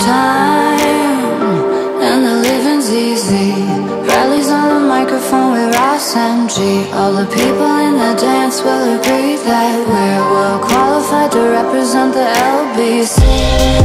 time And the living's easy. Rallies on the microphone with Ras MG. All the people in the dance will agree That we're well qualified to represent the LBC